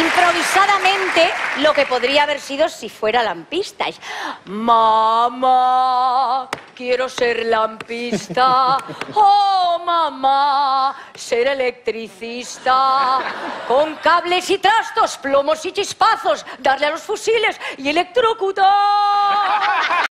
improvisadamente lo que podría haber sido si fuera lampista. Mamá, quiero ser lampista. Oh, mamá, ser electricista. Con cables y trastos, plomos y chispazos, darle a los fusiles y electrocutar.